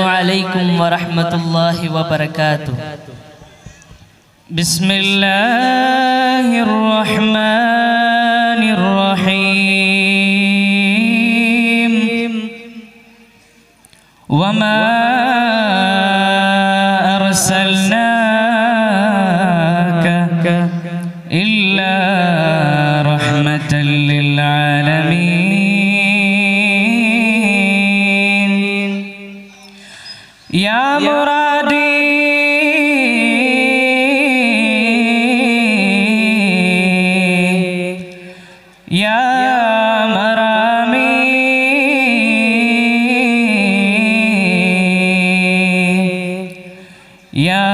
عليكم ورحمة الله وبركاته. بسم الله الرحمن الرحيم. وما Yeah,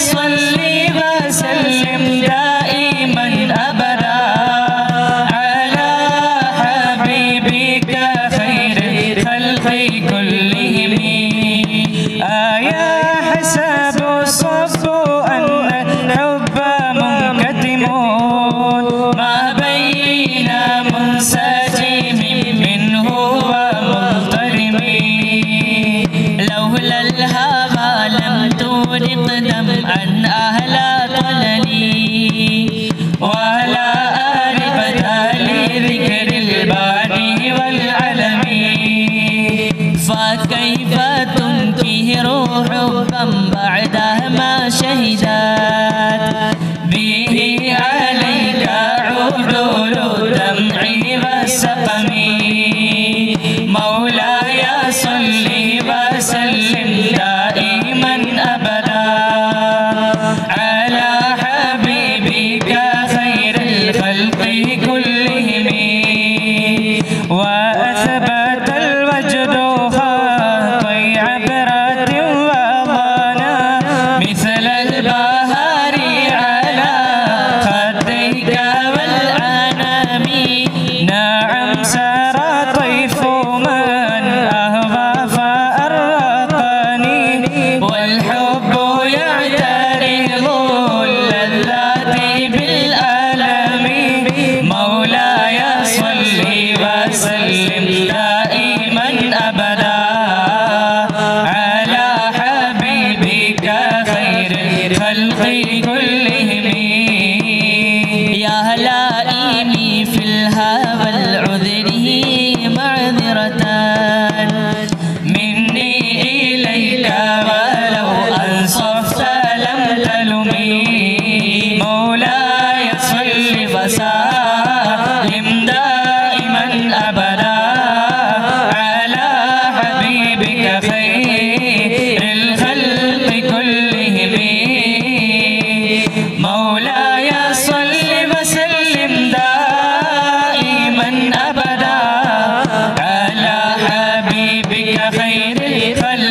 صلى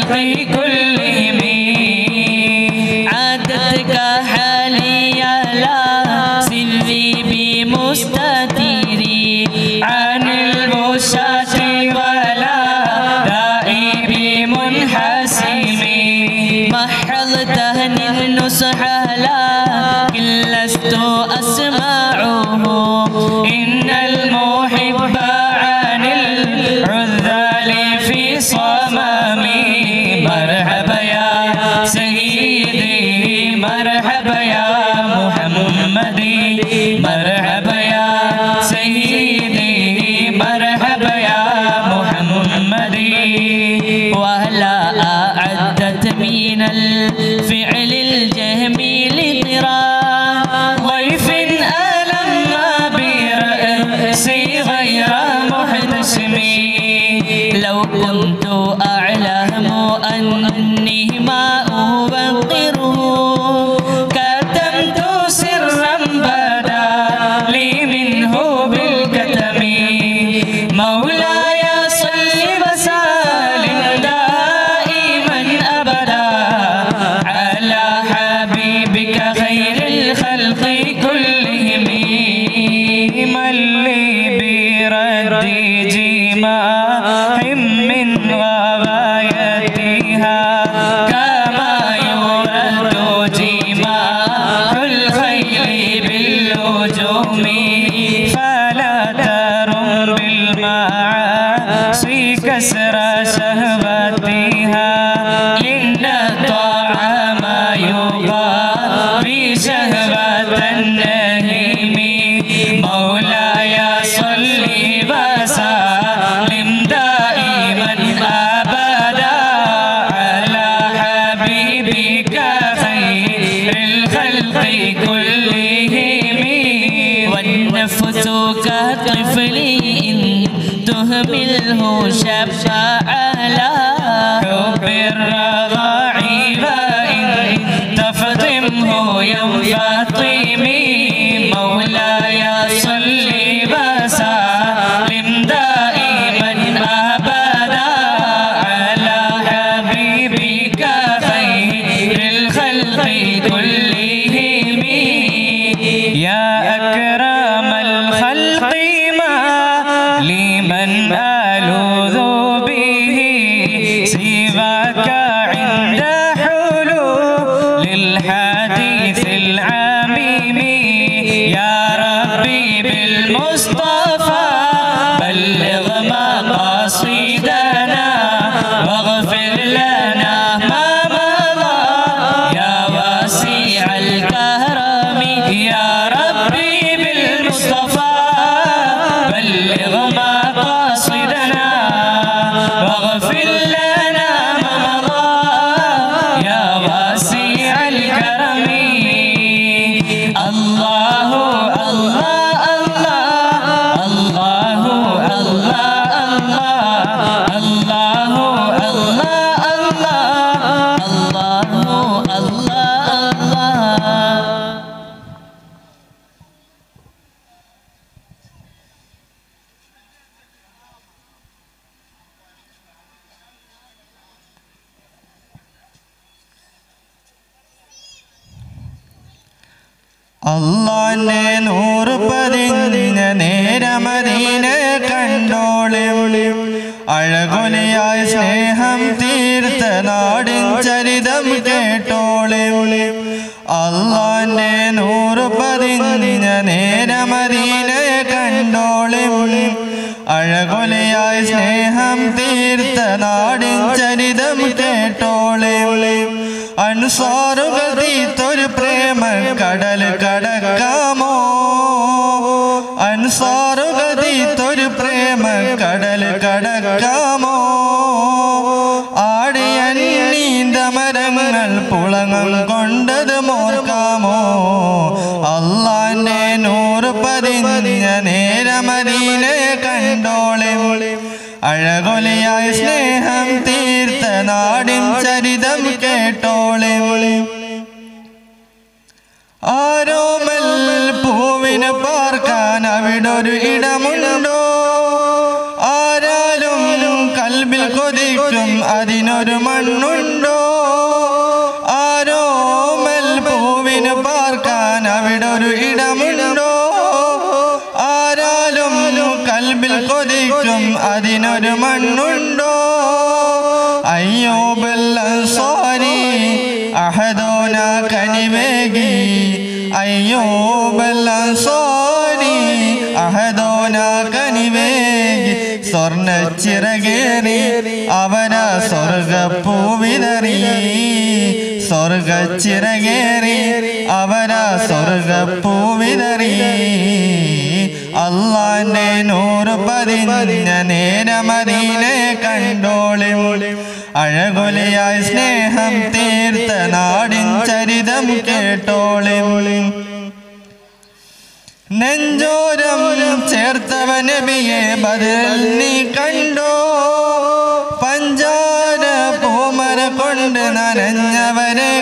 ಕೈ منه شفاعة لا. حب الرضاع فإن تفطمه يوم فاطمة. Allah ne nur padinj പാറുകതി തൊരു പ്രേമ കടൽ കടക്കാം. ഒരു ഇടമുണ്ടോ? ആരാലും കൽബിൽ കൊതിക്കും. അതിനൊരു മണ്ണുണ്ടോ? ആരോമൽ പൂവിന് പാർക്കാൻ അവിടെ ഒരു ഇടമുണ്ടോ? ആരാലും കൽബിൽ കൊതിക്കും. അതിനൊരു മണ്ണുണ്ടോ? അയ്യോബല്ല സോറി അഹദോന കനിവേ സ്വർണച്ചിറകേറി അവന സ്വർഗപ്പൂവിതറി സ്വർഗച്ചിറകേറി അവന സ്വർഗപ്പൂവിതറി അള്ളാന്റെ നൂറ് പതിഞ്ഞ നേരമതിയിലെ കണ്ടോളി. അഴകൊലിയായി സ്നേഹം തീർത്ത നാടിൻ ചരിതം കേട്ടോളി. നെഞ്ചോരം ചേർത്തവനബിയെ ബദൽ നീ കണ്ടോ? പഞ്ചാര പൂമര കൊണ്ട് നനഞ്ഞവരെ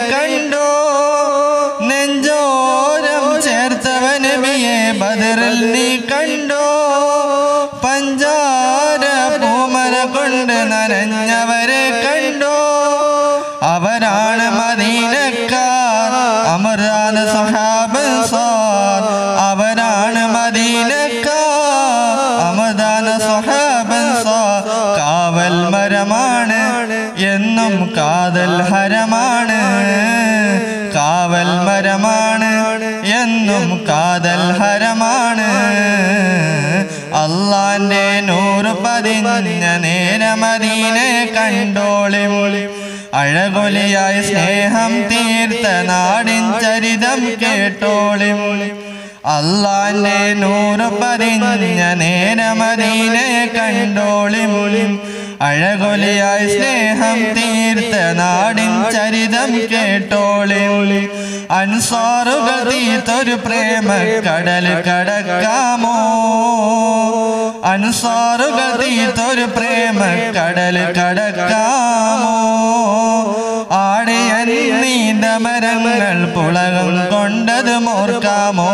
എന്നും കാതൽ ഹരമാണ്. അള്ളാന്റെ നൂറ് പതിഞ്ഞ നേരമദീനെ കണ്ടോളി. അഴകൊലിയായി സ്നേഹം തീർത്ത നാടിൻ ചരിതം കേട്ടോളി. അള്ളാന്റെ നൂറ് പതിഞ്ഞ നേരമദീനെ കണ്ടോളി. അഴകൊലിയായി സ്നേഹം തീർത്ത നാടിൻ ചരിതം കേട്ടോളി. അൻസാറുകൾ തീർത്തൊരു പ്രേമ കടൽ കടക്കാമോ? അൻസാറുകൾ തീർത്തൊരു പ്രേമ കടൽ കടക്കാമോ? ആടിയ നീണ്ടമരങ്ങൾ പുളകം കൊണ്ടത് മോർക്കാമോ?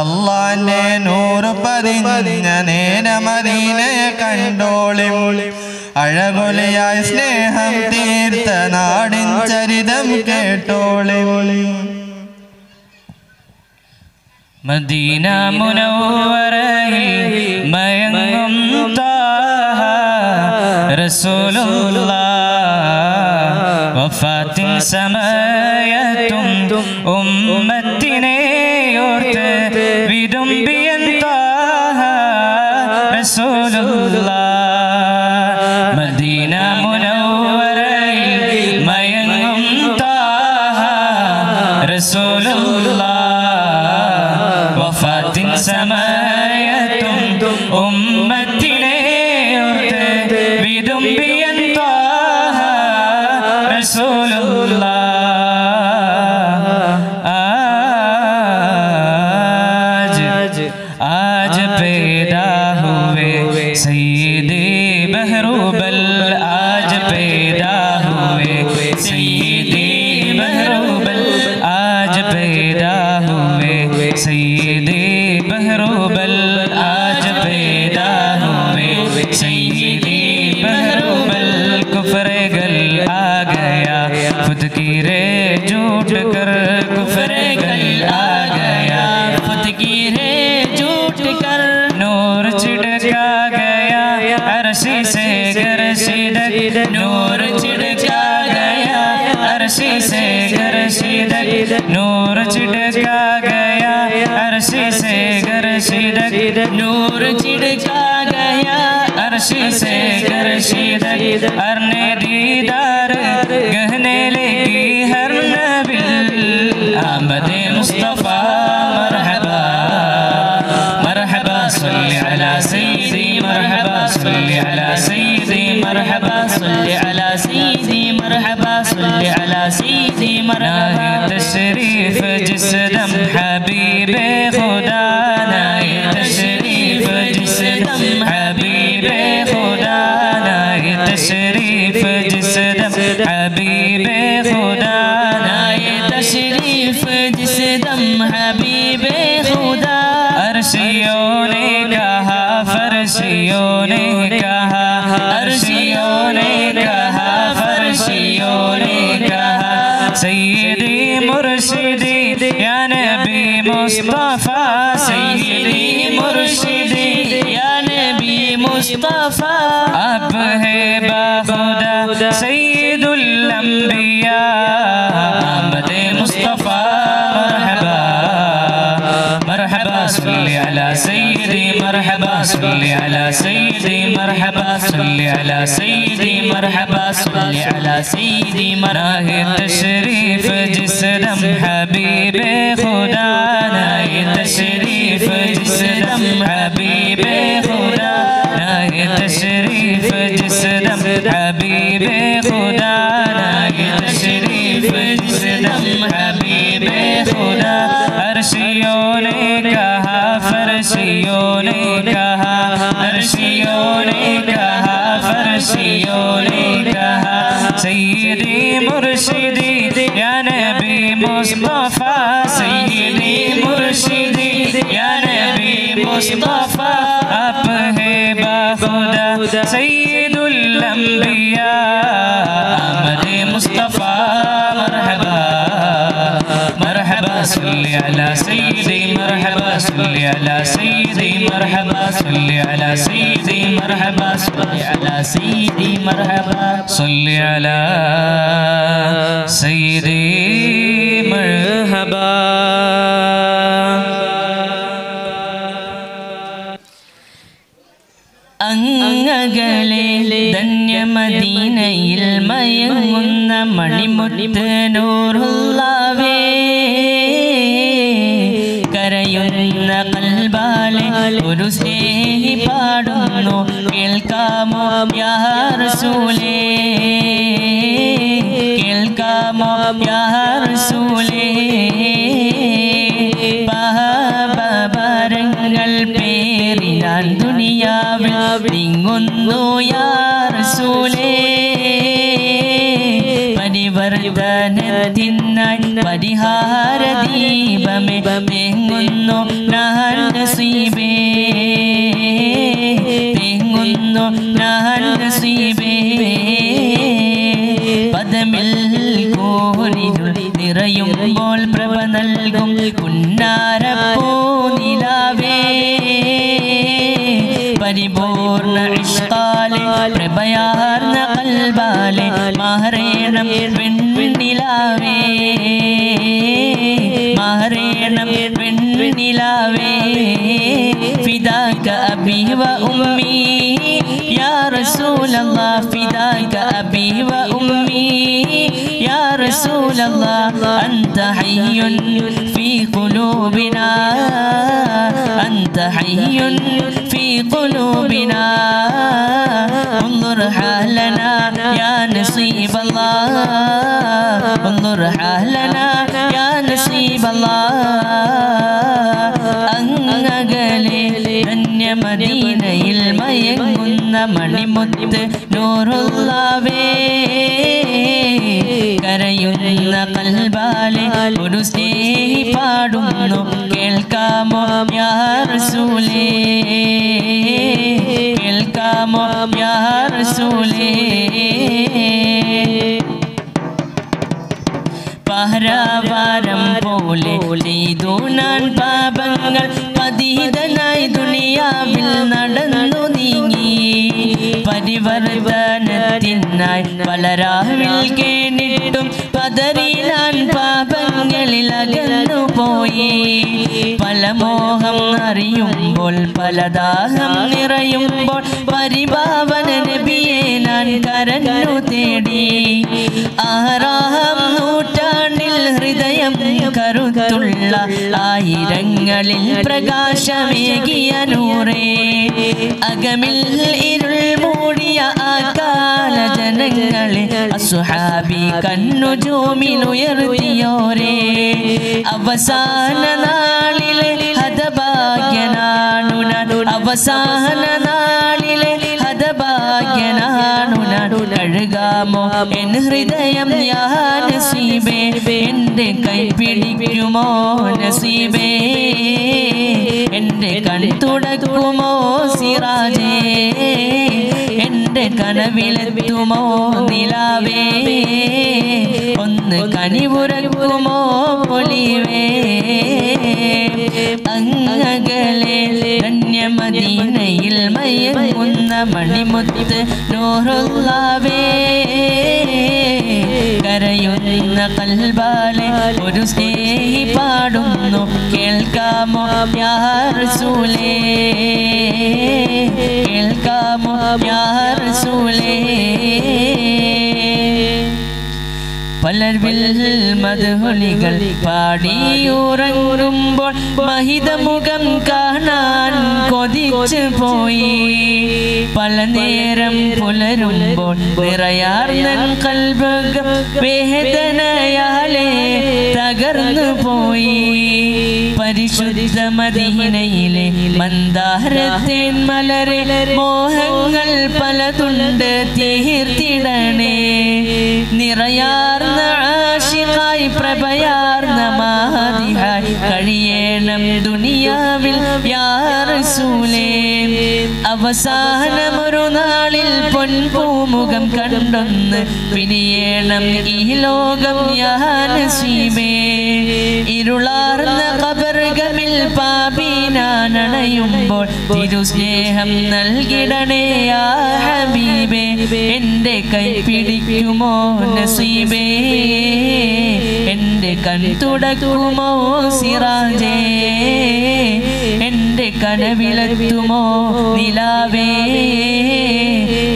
അള്ളാന്റെ നൂറ് പതിഞ്ഞ നേരമദീനെ കണ്ടോളി അഴകൊലയായ സ്നേഹം തീർത്ത നാടിൻ ചരിതം കേട്ടോളി. Medina മുനവ്വറയിൽ മയങ്ങും Rasulullah. अरने दीदार गहने लगी हर नबिल आमद मुस्तफ़ा मरहबा मरहबा सल्ली अला सैदी मरहबा सल्ली अला सैदी मरहबा सल्ली अला सैदी मरहबा सल्ली अला सैदी मरहबा तशरीफ जिस दम हबीब खुदा नाए तशरीफ जिस दम हबीब हबीब खुदा الأنبياء بدي مصطفى مرحبا مرحبا صلي على سيدي مرحبا صلي على سيدي مرحبا صلي على سيدي مرحبا صلي على سيدي مراهي التشريف جسدم حبيبي خدانا التشريف جسدم حبيبي خدانا التشريف جسدم حبيبي कहा सैदी मुर्शिदी या नबी मुस्तफा सैदी मुर्शिदी या नबी मुस्तफा आप है बाखुदा सैदुल अंबिया अहमद मुस्तफा मरहबा مرحبا صل على سيدي مرحبا صل على سيدي مرحبا صل على سيدي مرحبا صل على سيدي مرحبا صل على سيدي مرحبا അങ്ങകലെ ധന്യമദീനയിൽ മയങ്ങുന്ന മണിമുട്ട് നൂറുള്ളവേ കരയുന്ന കൽബാലെ ഒരു സ്നേഹി പാടുന്നു. കേൾക്കാമോ യാ റസൂലേ? കേൾക്കാമോ യാ റസൂലേ? പാപഭാരങ്ങൾ പേറി ഞാൻ ദുനിയാവിൽ നീങ്ങുന്നു പരിഹാര ദീപമേ. തേങ്ങുന്നു നഹർ നസീബേ. തേങ്ങുന്നു ഞാൻ നസീബേ പദമിൽ കോരിരുൾ നിറയുമ്പോൾ പ്രഭ നൽകും പുന്നാരപ്പോ നിലാവേ. പരിപൂർണ ഇഷ്ടാലെ പ്രഭയാർന്ന കൽബാലെ മഹറേണം പെണ്ണിലാവേ മഹറേണം പെണ്ണിലാവേ പിതാക്ക അഭിവ ഉമ്മീ رسول الله فداك أبي وأمي. يا رسول الله أنت حي في قلوبنا. أنت حي في قلوبنا. انظر حالنا يا نصيب الله. انظر حالنا നൂറുള്ളവേ കരയുന്ന കൽബാലെ ഒരു സ്നേഹി പാടുന്നു. കേൾക്കാമോ യാ റസൂലേ? കേൾക്കാമോ യാ റസൂലേ? പഹരാവാരം പോലെ ചെയ്തു ഞാൻ പാപങ്ങൾ. പതീതനായി ദുനിയാവിൽ നടന്നു നീങ്ങി. പരിവർത്തനത്തിനായി പലരാവിൽ കേണിട്ടും പതറി ഞാൻ പാപങ്ങളിൽ അകന്നു പോയി. പല മോഹം അറിയുമ്പോൾ പലദാഹം നിറയുമ്പോൾ പരിഭാവന ഞാൻ കരഞ്ഞു തേടി. ആറാം നൂറ്റാണ്ടിൽ ഹൃദയം കരുതുള്ള ആയിരങ്ങളിൽ പ്രകാശമേകിയ നൂറേ. അകമിൽ ഇരുൾ മൂടിയ ആകാല കാല ജനങ്ങളെ അസുഹാബി കണ്ണുജൂമിലുയർത്തിയോരേ അവസാന നാളിലെ ഹതഭാഗ്യനാണു അവസാന നാളിലെ കഴുകാമോ? എൻ ഹൃദയം ഞാൻ നസീബേ എന്റെ കൈ പിടിക്കുമോ നസീബേ? എന്റെ കൺ തുടക്കുമോ സിറാജേ? കനവിലെത്തുമോ നിലാവേ? ഒന്ന് കണിപുരക്കുമോ പൊലിവേ? അങ്ങകലെ ധന്യമദീനയിൽ മയങ്ങുന്ന മണിമുത്ത് നോറുള്ളവേ? കരയുന്ന കൽബാലെ ഒരു സ്നേഹി പാടുന്നു. കേൾക്കാമോ യാ റസൂലേ? യാ പലർവിൽ മധുഹൊലികൾ പാടിയുറങ്ങുമ്പോൾ മഹിതമുഖം കാണാൻ കൊതിച്ചു പോയി പല നേരം പുലരുമ്പോൾ നിറയാർന്നൻ കൽബകം വേദനയാലെ തകർന്നു പോയി. പരിശുദ്ധ മദീനയിലെ മന്ദാരത്തെ മലരെ മോഹങ്ങൾ പലതുണ്ട് തീർത്തിടണേ. നിറയാർന്ന ആശികായി പ്രഭയാർന്ന മാതിഹായി കഴിയണം ദുനിയാവിൽ യാ റസൂലേ. അവസാനമൊരു നാളിൽ പൊൻപൂമുഖം കണ്ടൊന്ന് പിരിയണം ഈ ലോകം യാനസീമേ ഇരുളാർന്ന കബർഗമിൽ പാപീനാനണയുമ്പോൾ തിരുസ്നേഹം നൽകിടണേ യാ ഹബീബേ. എന്റെ കൈ പിടിക്കുമോ നസീബേ? എന്റെ കൺ തുടക്കുമോ സിറാജേ എൻ്റെ കനവിലെത്തുമോ നിലാവേ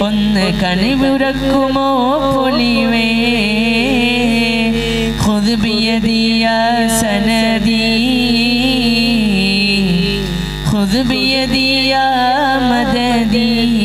ഒന്ന് കനിവുരക്കുമോ പൊലിവേ خذ بيدي يا سندي خذ بيدي يا مددي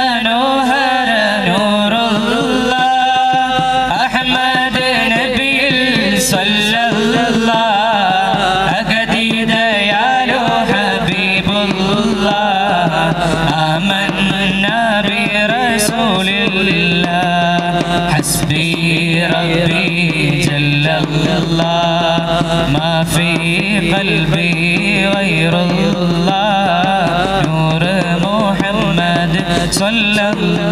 sallallahu